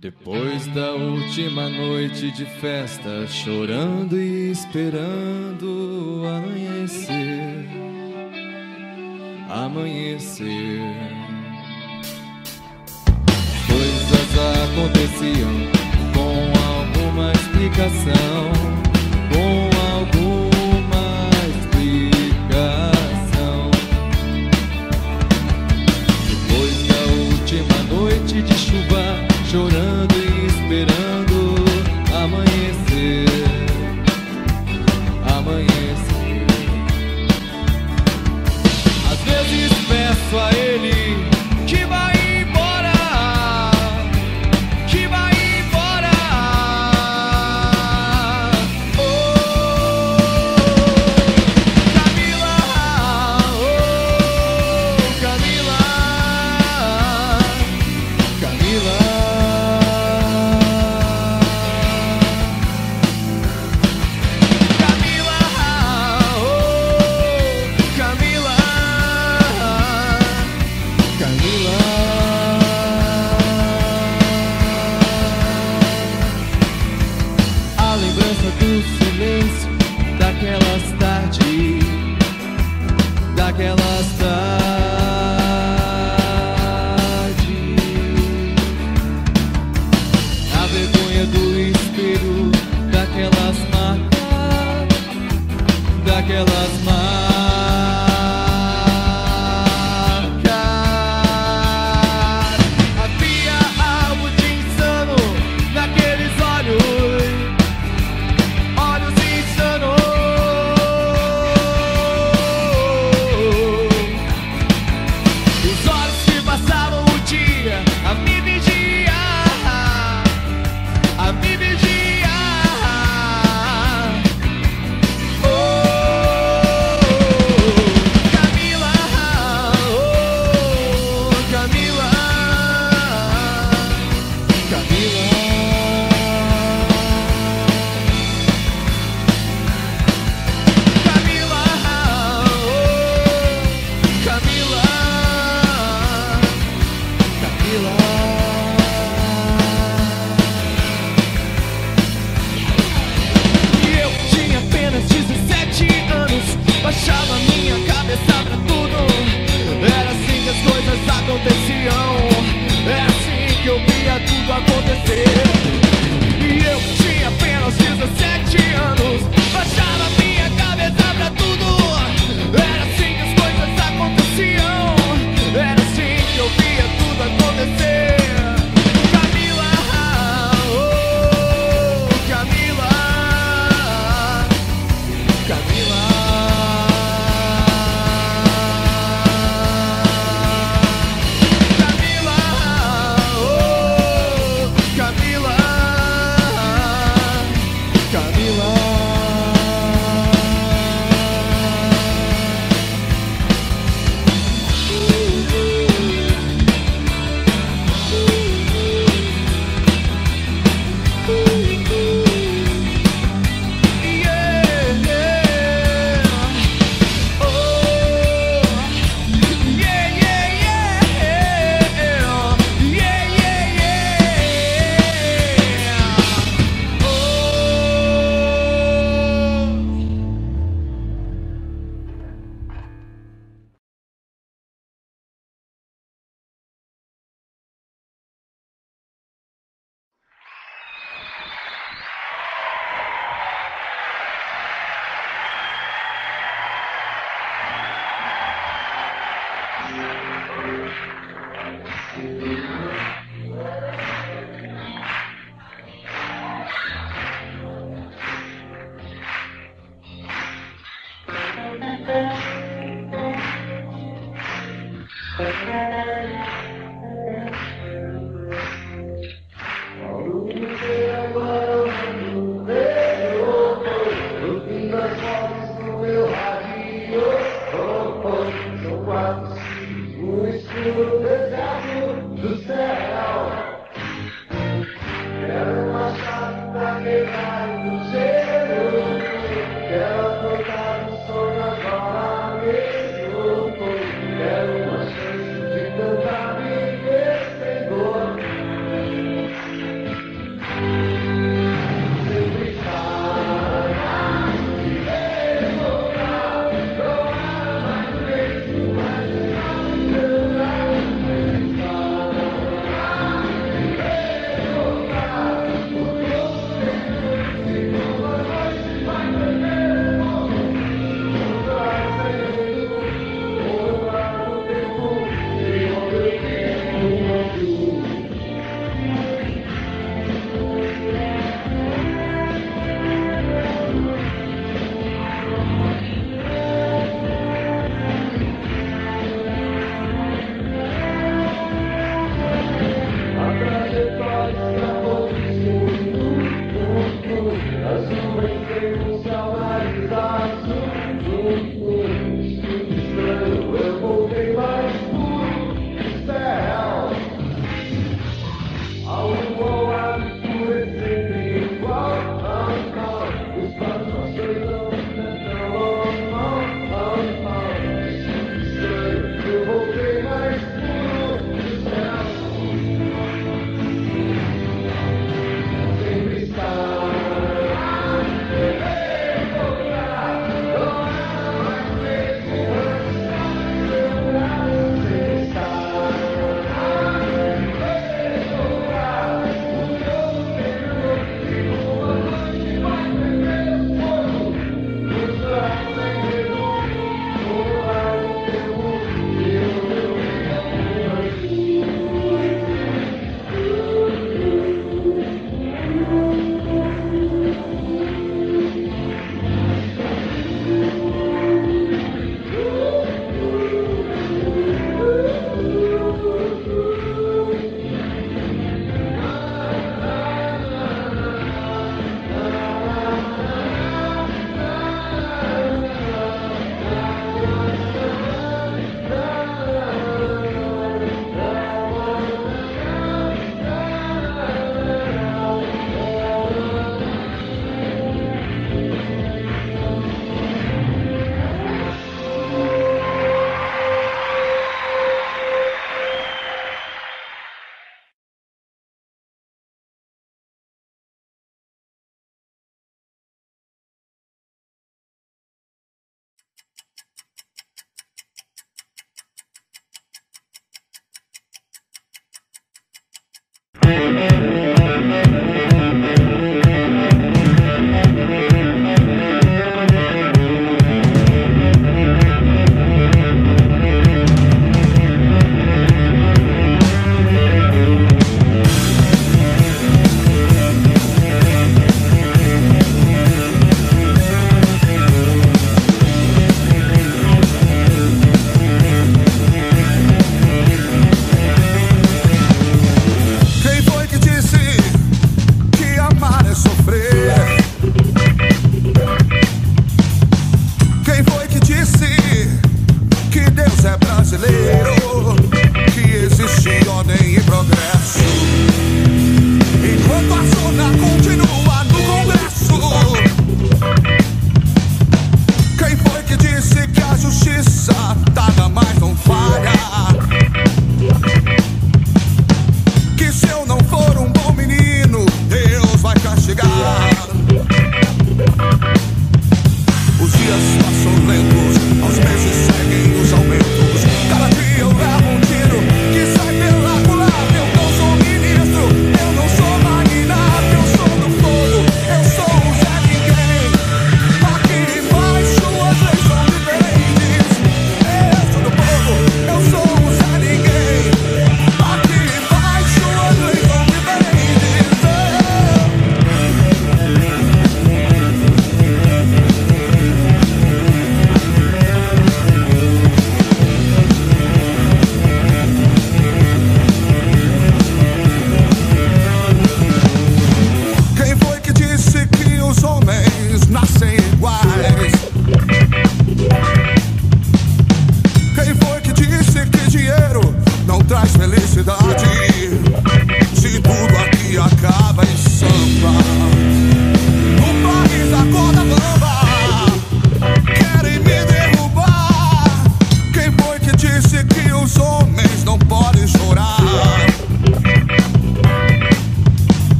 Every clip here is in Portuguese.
Depois da última noite de festa, chorando e esperando amanhecer. Amanhecer. Coisas aconteciam com alguma explicação.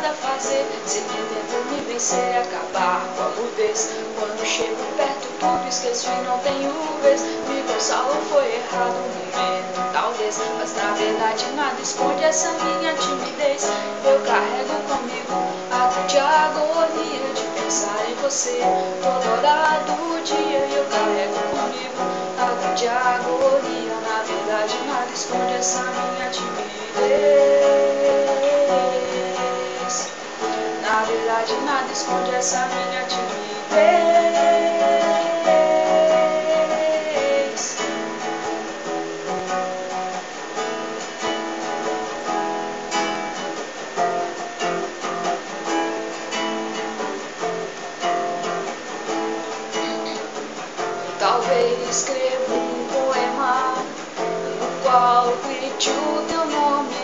Nada fazer. Se tento me vencer e acabar com a mudez. Quando chego perto, tudo esqueço e não tenho vez. Me consolo, foi errado um momento, talvez. Mas na verdade nada esconde essa minha timidez. Eu carrego comigo a de agonia de pensar em você. Toda hora do dia eu carrego comigo a de agonia. Na verdade nada esconde essa minha timidez. Verdade nada esconde essa minha timidez. Talvez escreva um poema no qual grite o teu nome,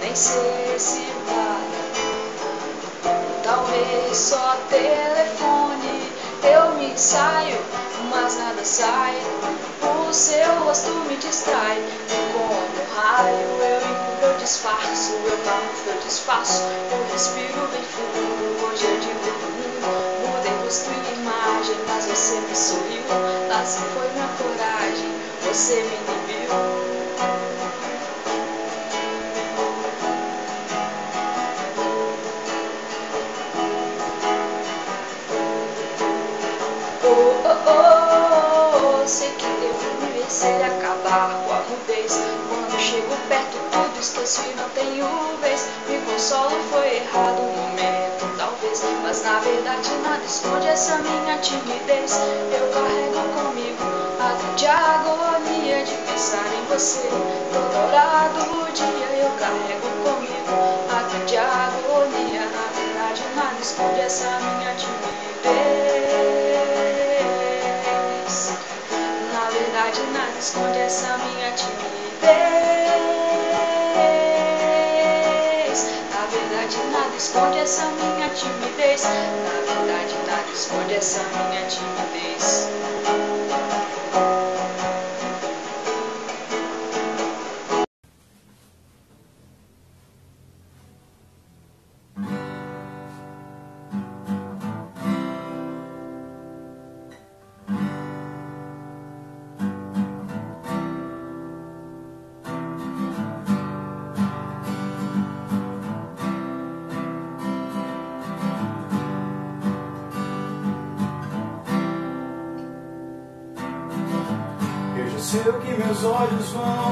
nem sei se só telefone, eu me ensaio, mas nada sai. O seu rosto me distrai, como raio eu encubro, eu disfarço, eu camuflo, eu desfaço, eu respiro bem fundo. Hoje é todo mundo, mudei rosto e imagem, mas você me sorriu. Lá se foi minha coragem, você me inibiu. Mudez. Quando chego perto, tudo esqueço e não tenho vez. Me consolo, foi errado um momento, talvez. Mas na verdade nada esconde essa minha timidez. Eu carrego comigo a dor de agonia de pensar em você. Toda hora do dia eu carrego comigo a dor de agonia. Na verdade nada esconde essa minha timidez. Verdade nada esconde essa minha timidez. Na verdade nada esconde essa minha timidez. Na verdade nada esconde essa minha timidez. Olhos vão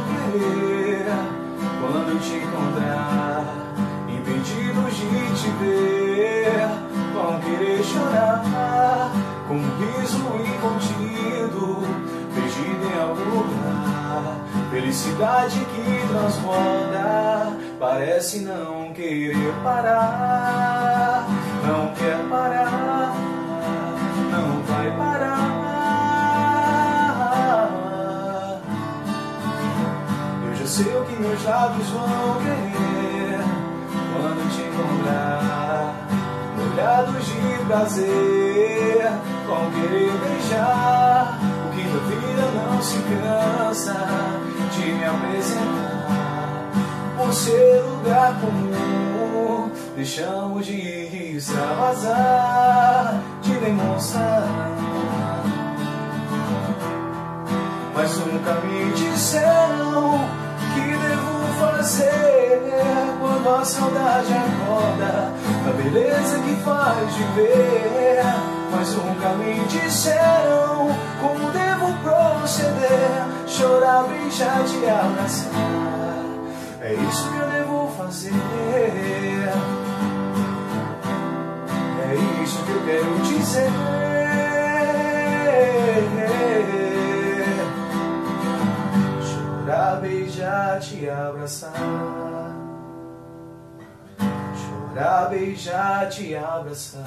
Beijar, te abraçar.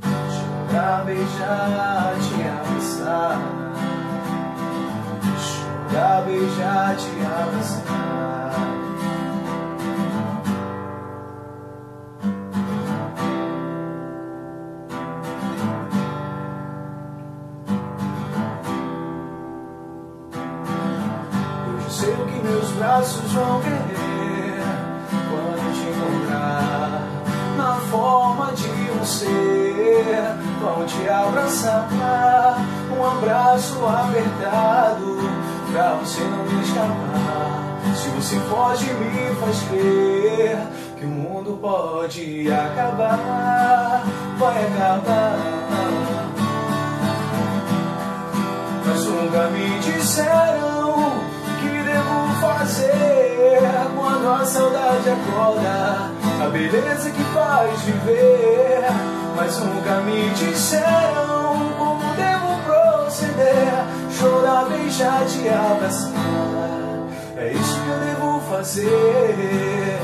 Chorar, beijar, te abraçar. Chorar, beijar, te abraçar. Escapar. Se você foge, me faz crer que o mundo pode acabar, vai acabar. Mas nunca me disseram que devo fazer quando a saudade acorda, a beleza que faz viver. Mas nunca me disseram como devo proceder, chorar, beijar, te abraçar. É isso que eu devo fazer.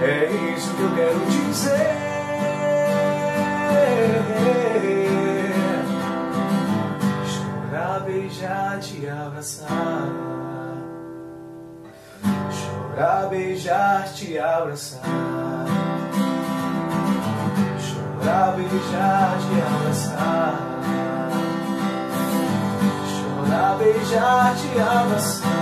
É isso que eu quero dizer. Chorar, beijar, te abraçar. Chorar, beijar, te abraçar. Chorar, beijar, te abraçar. Chorar, beijar, te abraçar.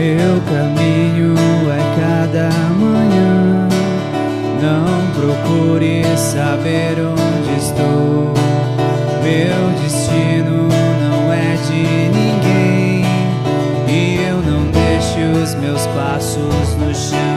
Meu caminho é cada manhã. Não procure saber onde estou. Meu destino não é de ninguém. E eu não deixo os meus passos no chão.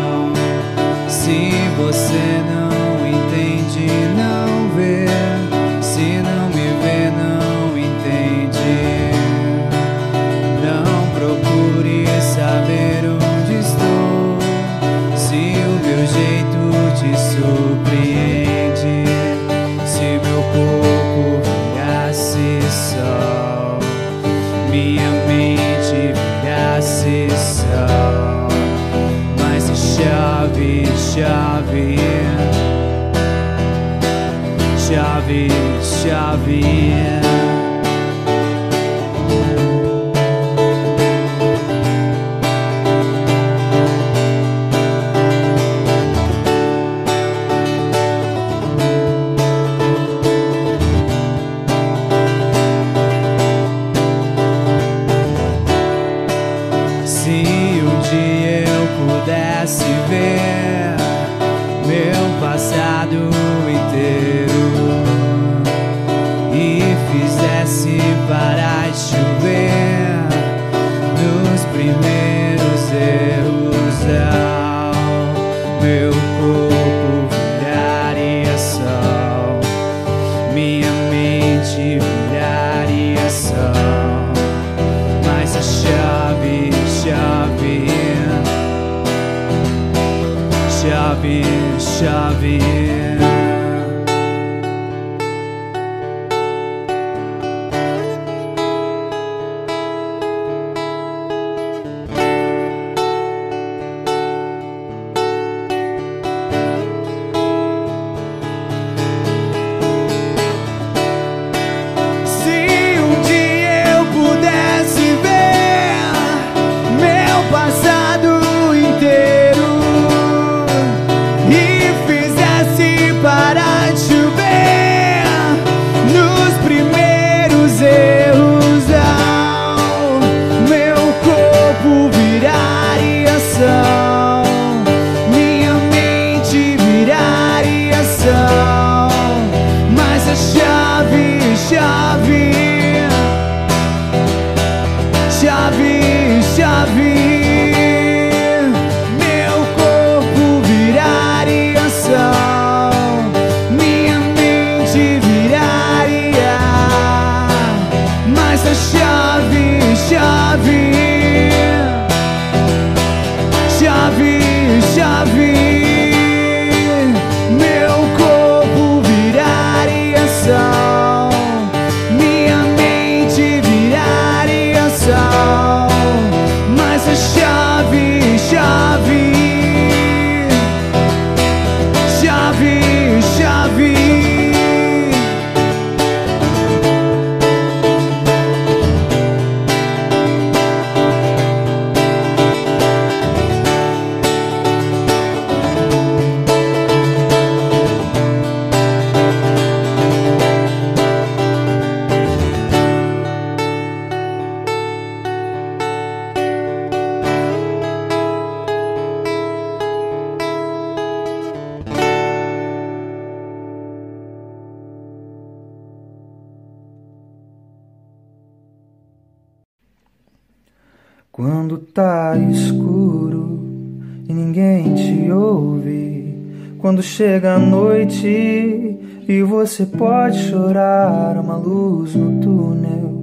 Chega a noite e você pode chorar, uma luz no túnel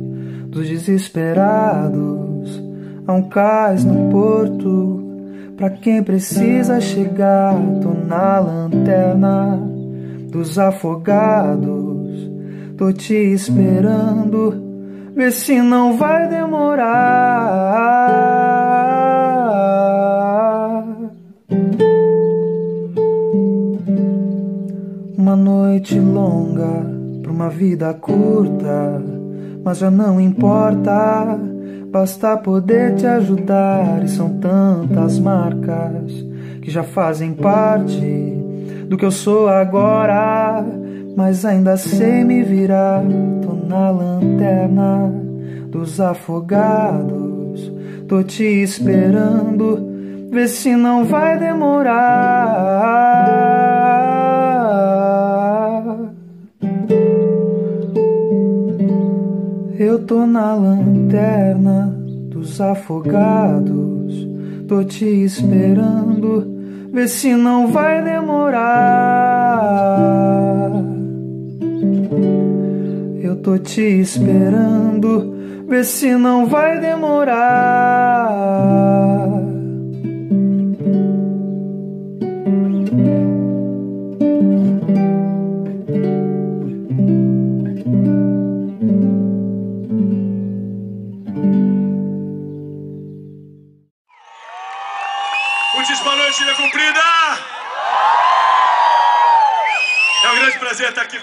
dos desesperados, há um cais no porto para quem precisa chegar. Tô na lanterna dos afogados, tô te esperando Vê se não vai demorar. Noite longa pra uma vida curta, mas já não importa. Basta poder te ajudar, e são tantas marcas que já fazem parte do que eu sou agora mas ainda sei me virar. Tô na lanterna dos afogados, tô te esperando, vê se não vai demorar. Eu tô na lanterna dos afogados, tô te esperando, vê se não vai demorar. Eu tô te esperando, vê se não vai demorar.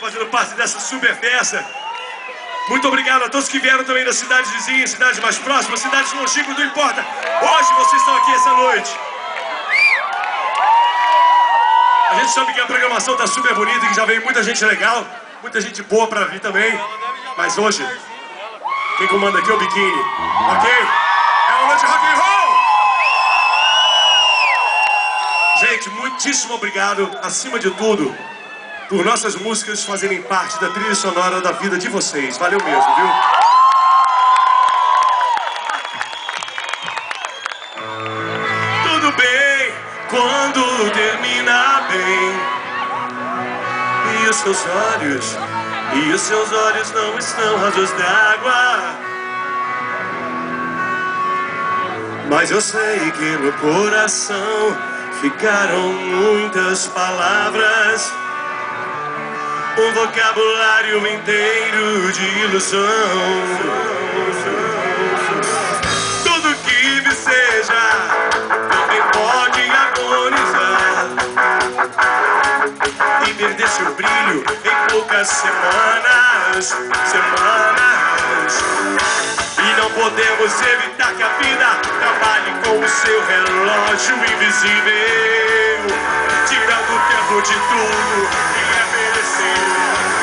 Fazendo parte dessa super festa. Muito obrigado a todos que vieram também das cidades vizinhas, cidades mais próximas, cidades longínquas, não importa. Hoje vocês estão aqui essa noite. A gente sabe que a programação está super bonita e que já veio muita gente legal, muita gente boa para vir também. Mas hoje, quem comanda aqui é o Biquíni, ok? É uma noite rock and roll! Gente, muitíssimo obrigado, acima de tudo, por nossas músicas fazerem parte da trilha sonora da vida de vocês. Valeu mesmo, viu? Tudo bem quando termina bem. E os seus olhos, e os seus olhos não estão rasos d'água. Mas eu sei que no coração ficaram muitas palavras um vocabulário inteiro de ilusão. Tudo que viceja também pode agonizar e perder seu brilho em poucas semanas, semanas. E não podemos evitar que a vida trabalhe com o seu relógio invisível, tirando o tempo de tudo Thank you.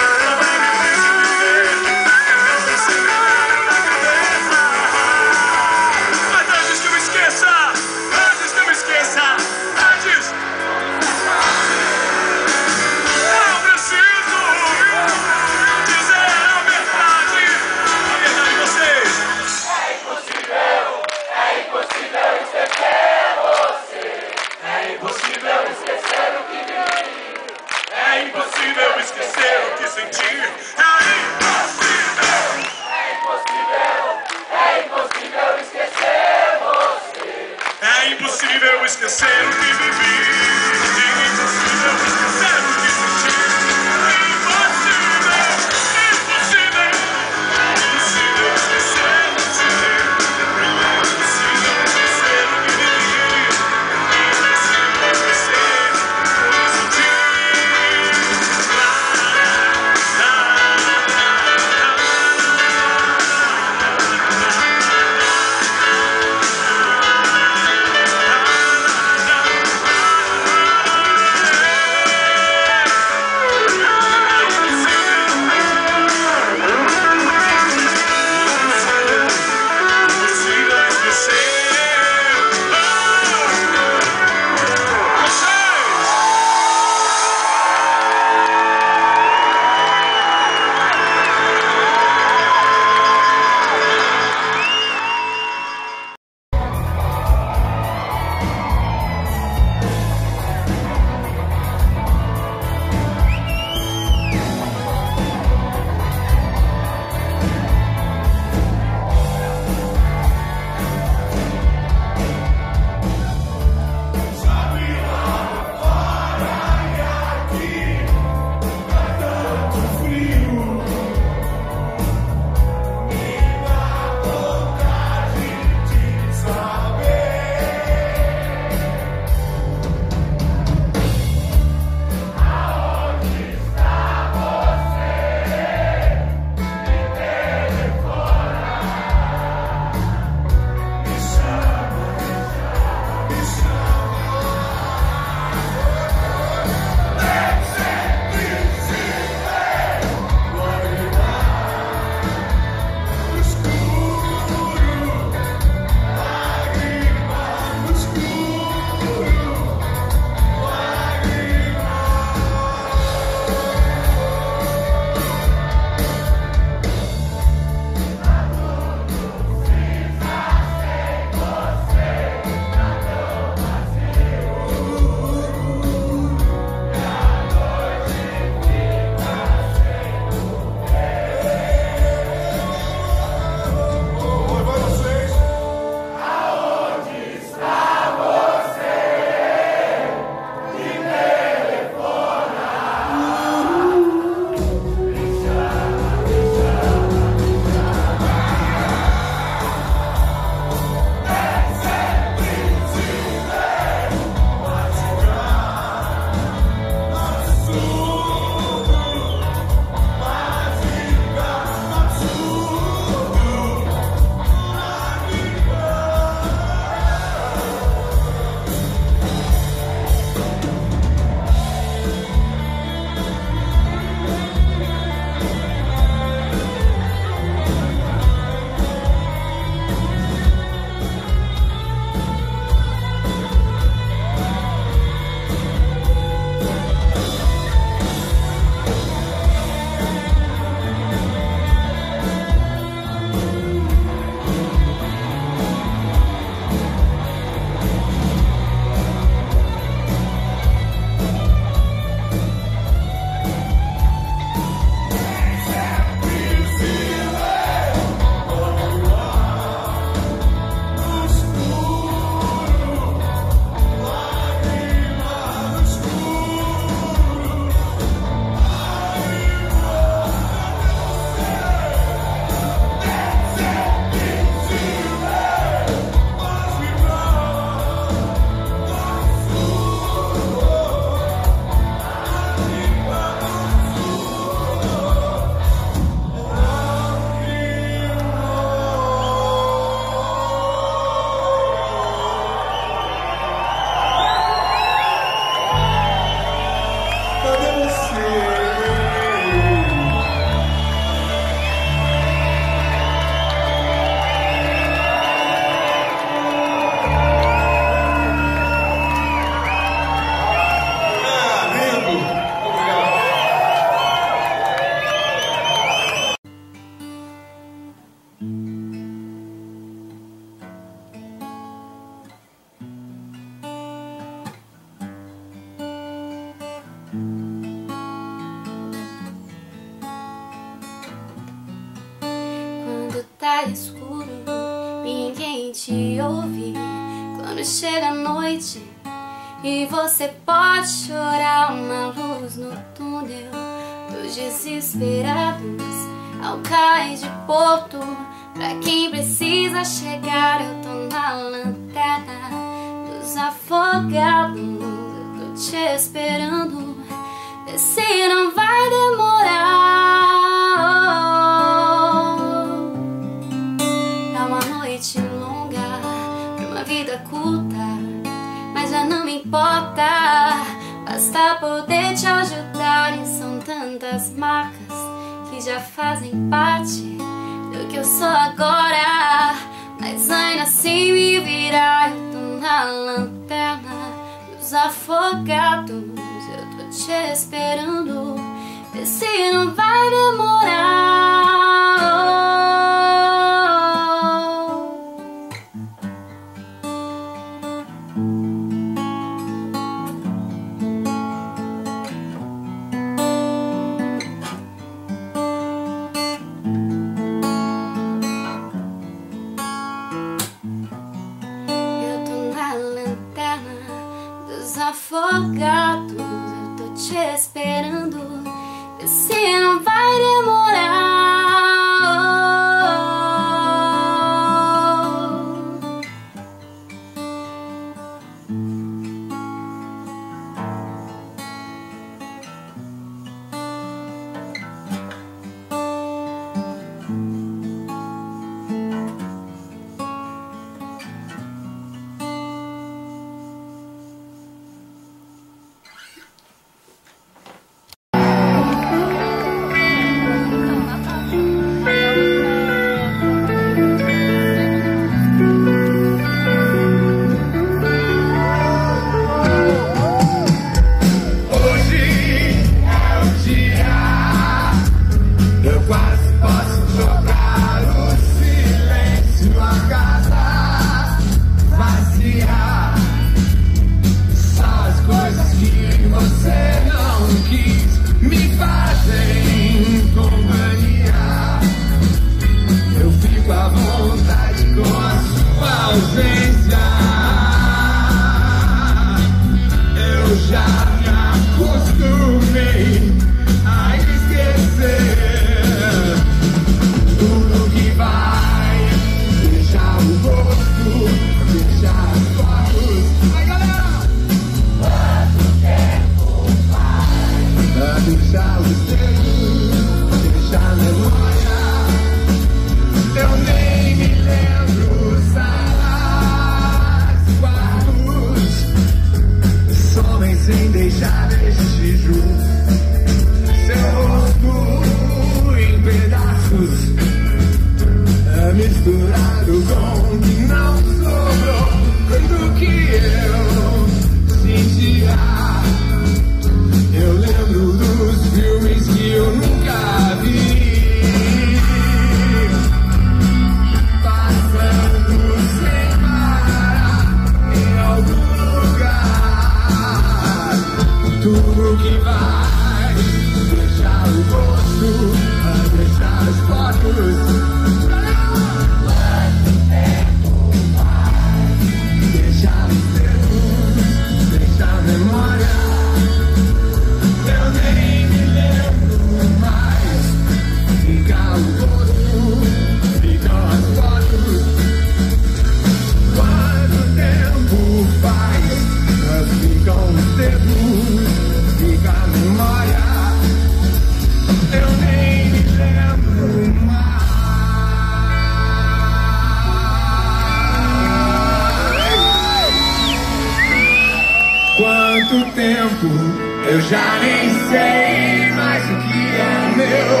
Eu já nem sei mais o que é meu.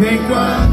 Nem quando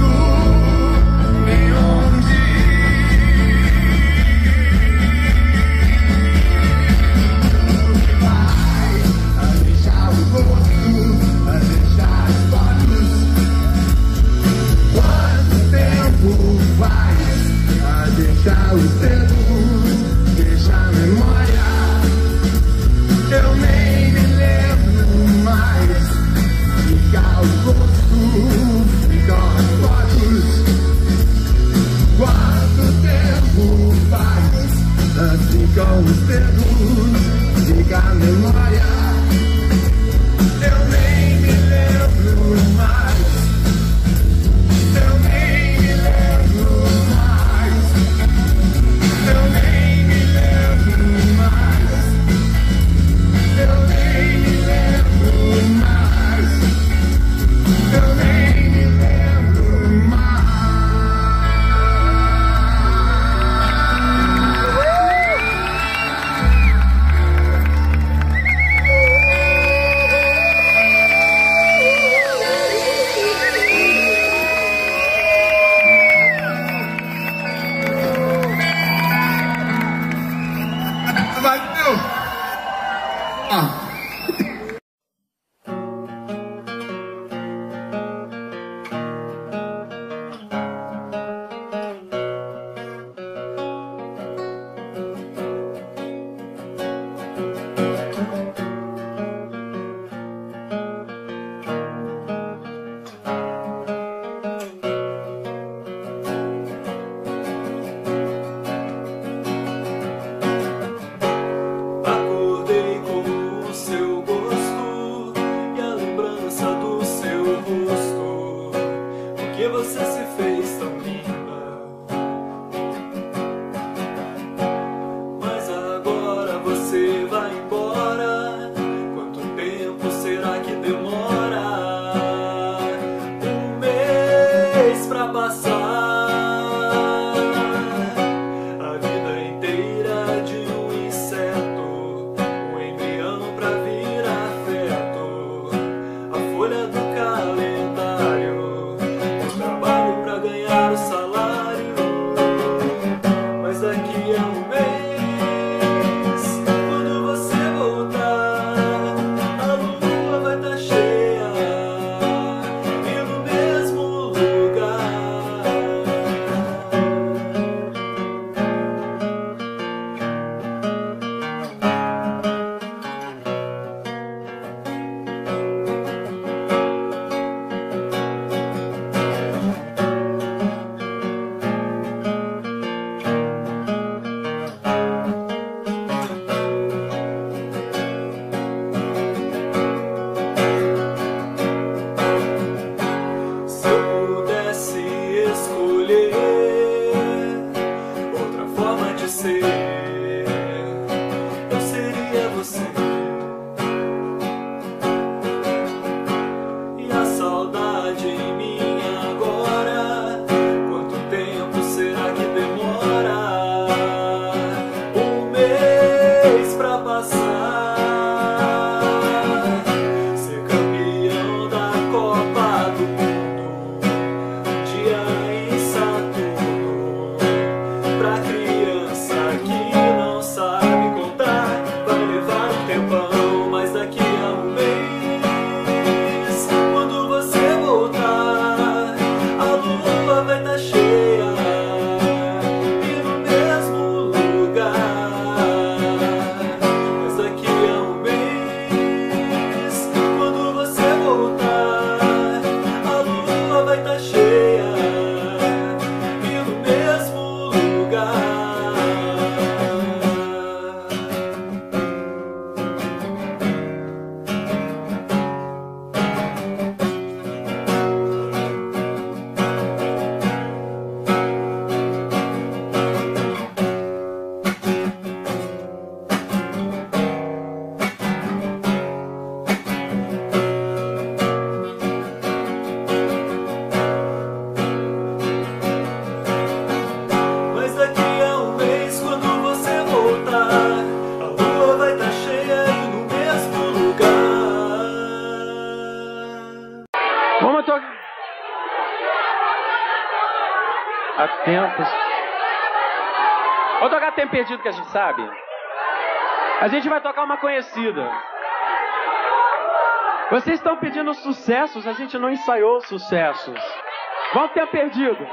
se fez tão lindo. perdido que a gente sabe? A gente vai tocar uma conhecida. Vocês estão pedindo sucessos, a gente não ensaiou sucessos. Vão ter perdido.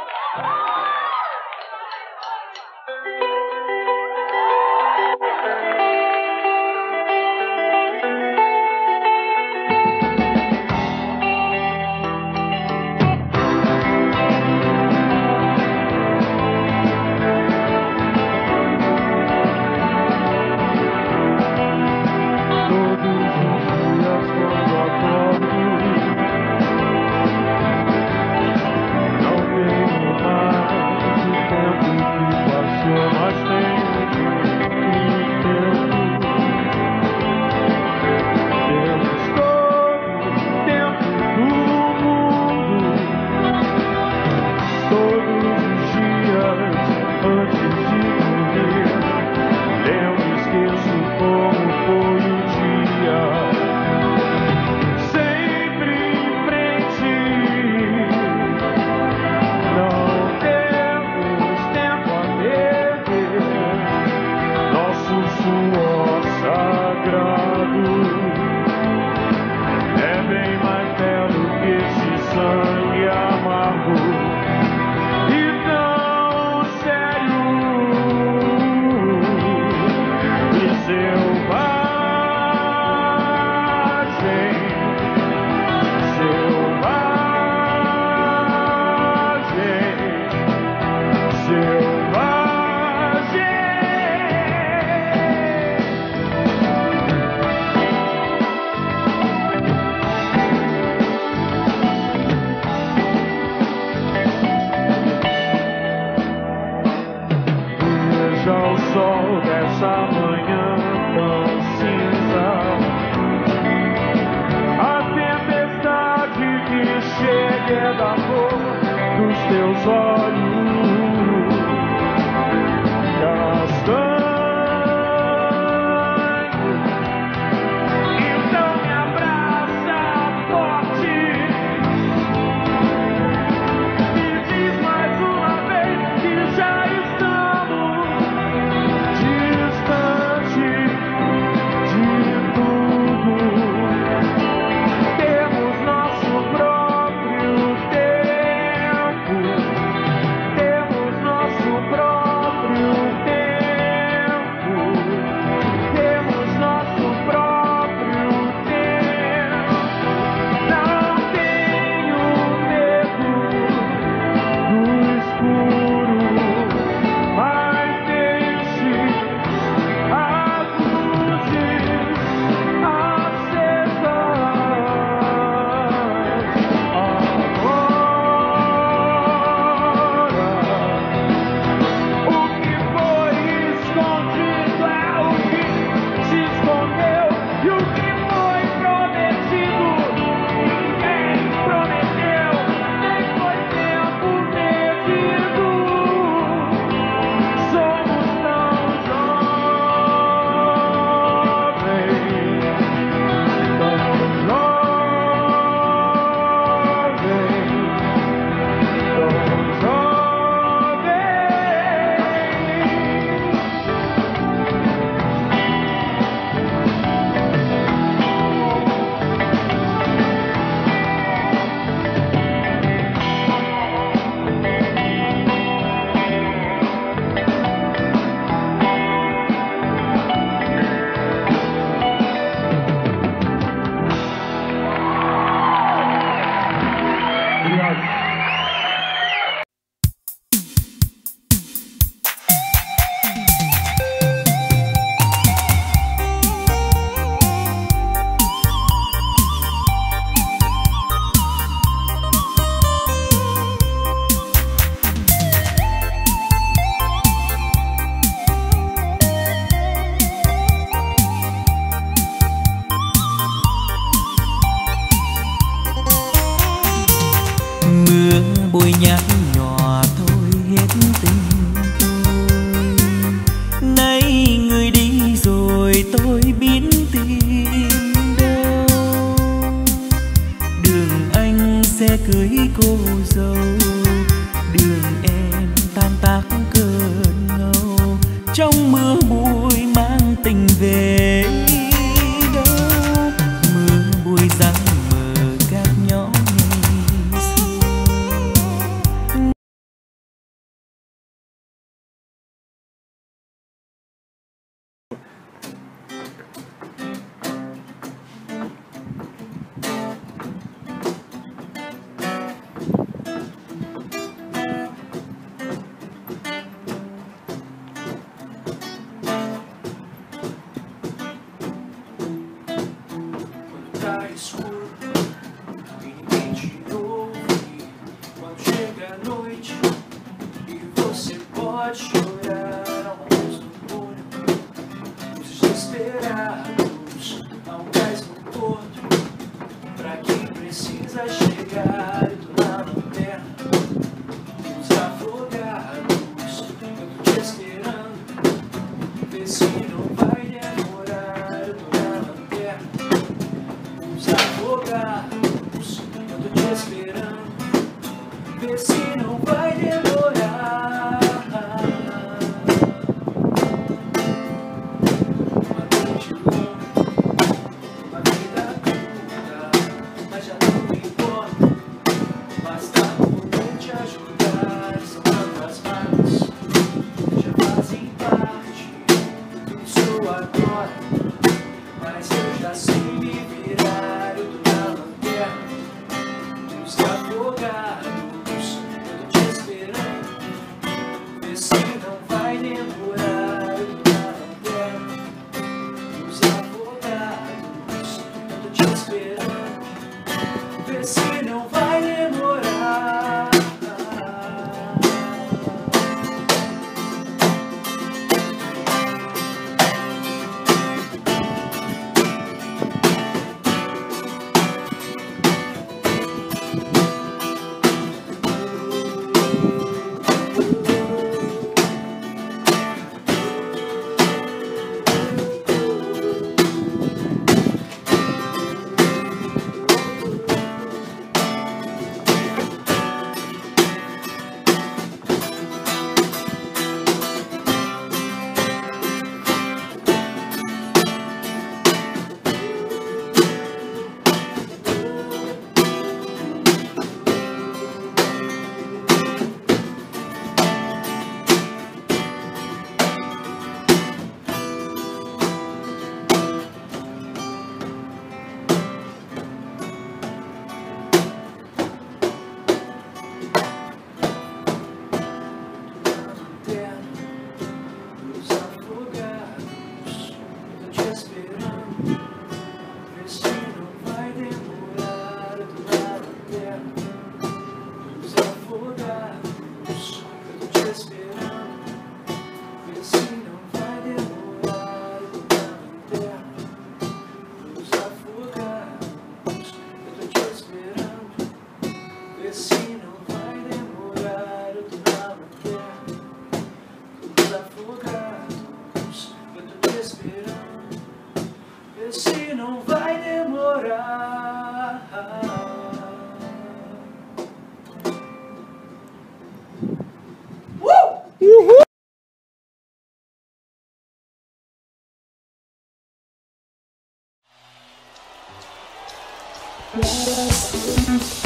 Thank you.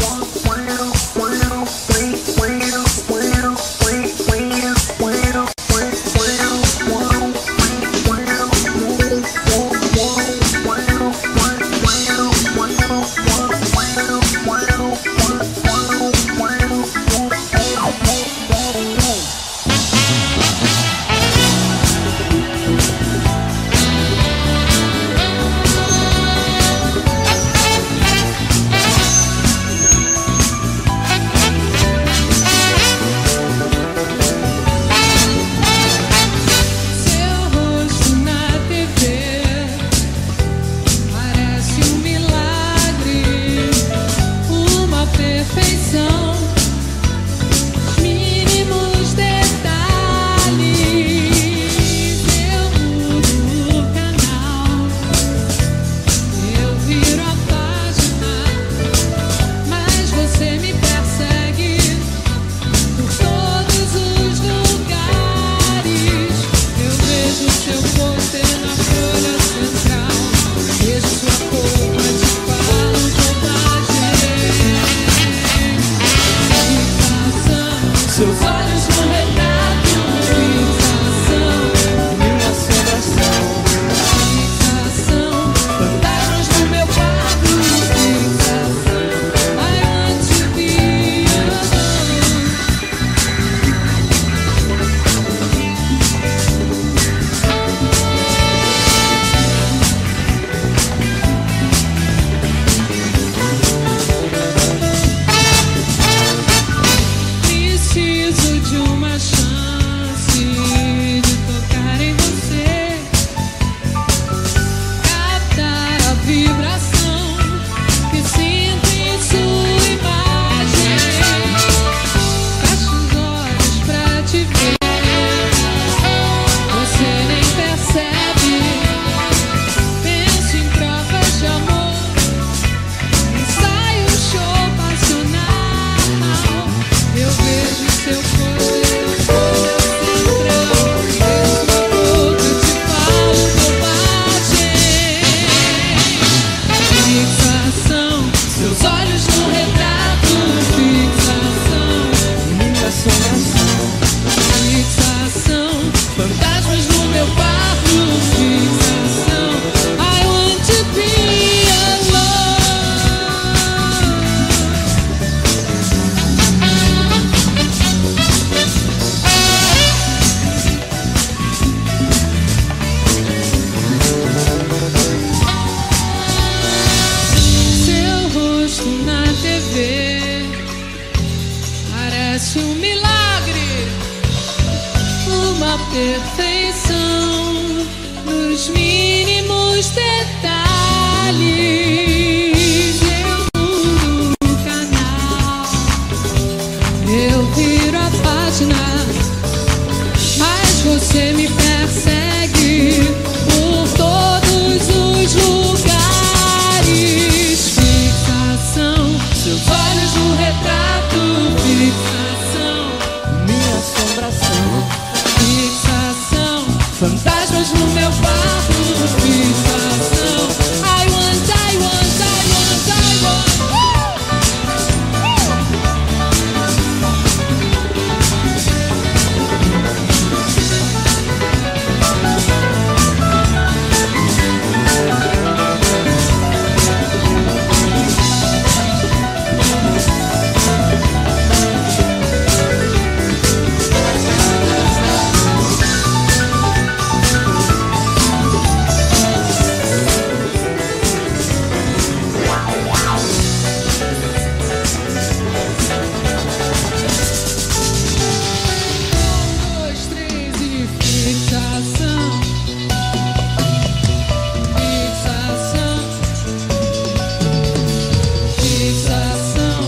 Fixação,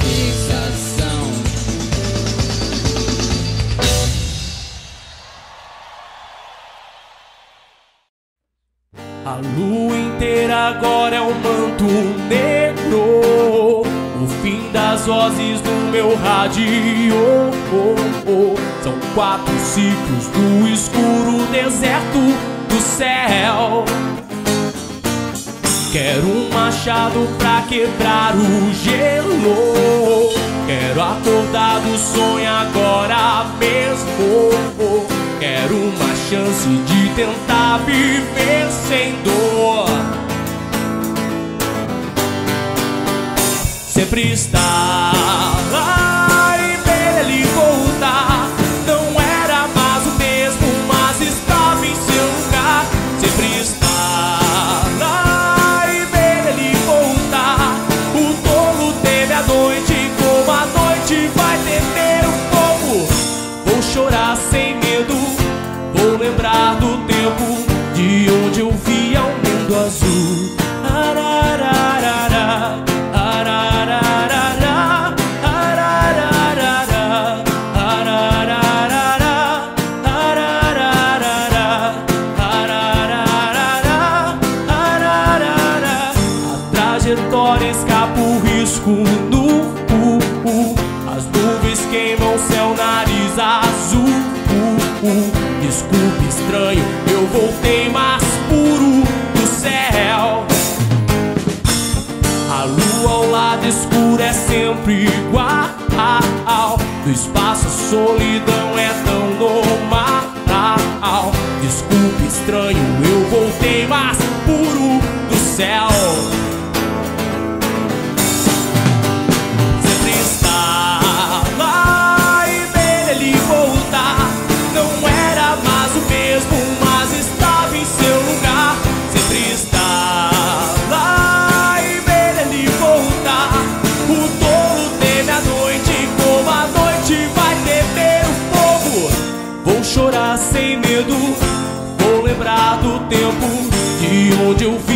fixação. A lua inteira agora é o manto negro. O fim das vozes do meu rádio. São quatro ciclos do escuro deserto do céu. Quero um machado pra quebrar o gelo. Quero acordar do sonho agora mesmo. Quero uma chance de tentar viver sem dor. Sempre estar solidão é tão normal. Desculpe, estranho, eu voltei mais puro do céu. onde eu.